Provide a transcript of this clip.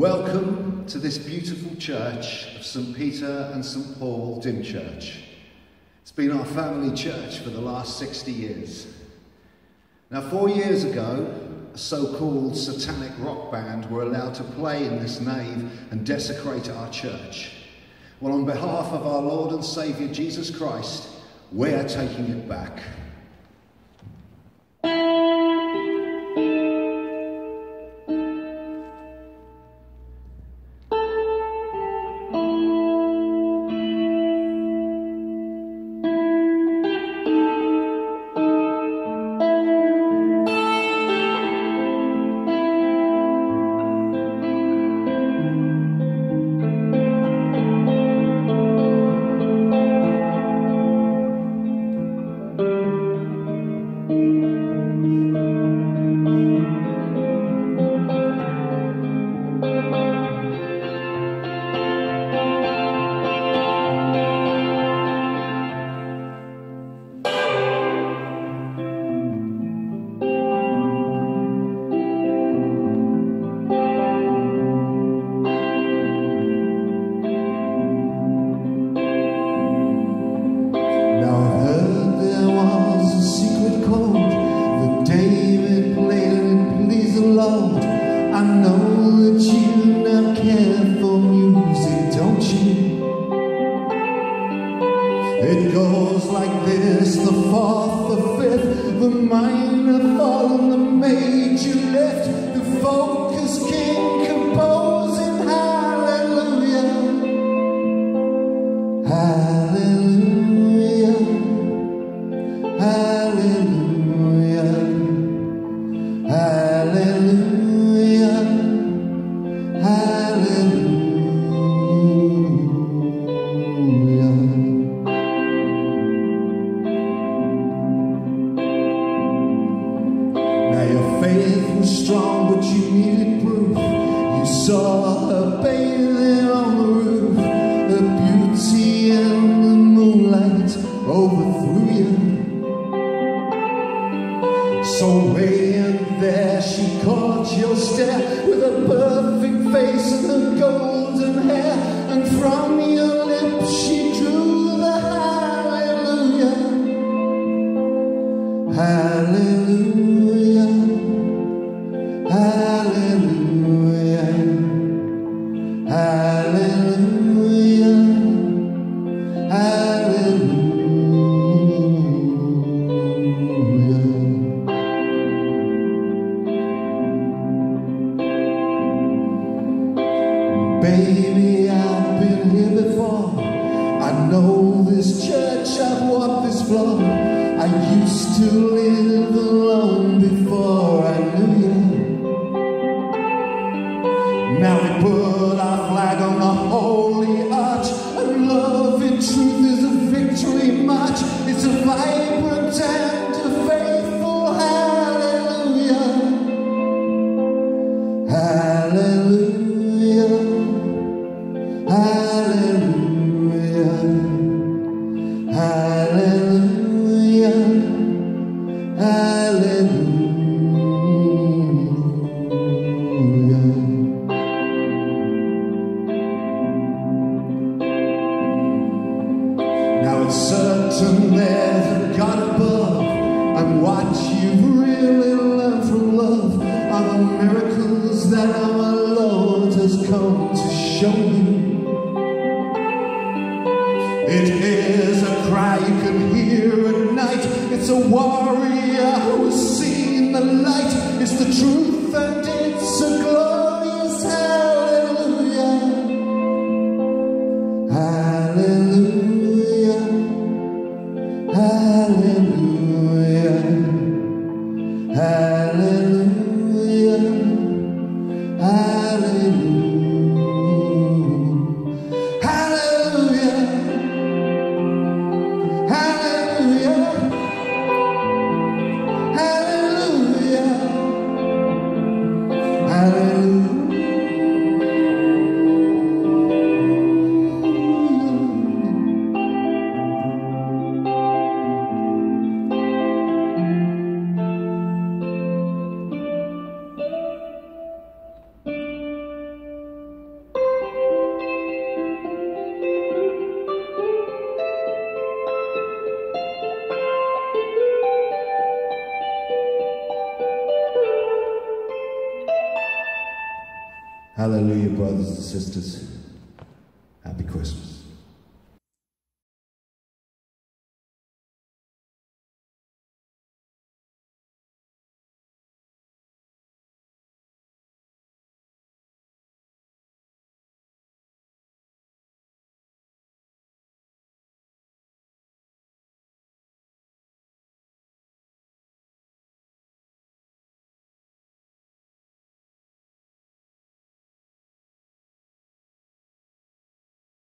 Welcome to this beautiful church of St Peter and St Paul Dymchurch. It's been our family church for the last 60 years. Now, four years ago, a so called satanic rock band were allowed to play in this nave and desecrate our church. Well, on behalf of our Lord and Saviour Jesus Christ, we're taking it back. you not care for music, don't you? It goes like this, the fourth, the fifth, the minor fall and the major lift, the focus king composing hallelujah, hallelujah, hallelujah. living on the roof. The beauty and the moonlight overthrew you. So when there she caught your stare With a perfect face and her golden hair. And from your lips she drew the hallelujah. Hallelujah. I know this church, I've walked this floor. I used to live alone before I knew you. Now we put our flag on the holy arch, and love and truth is a victory march. It's a vibrant dance. Hallelujah. Now it's certain there's a God above And what you've really learned from love Are the miracles that our Lord has come to show you It's a warrior who's seen the light. It's the truth and it's a glorious hallelujah. Hallelujah. Hallelujah. Hallelujah. hallelujah. Hallelujah, brothers and sisters. Happy Christmas.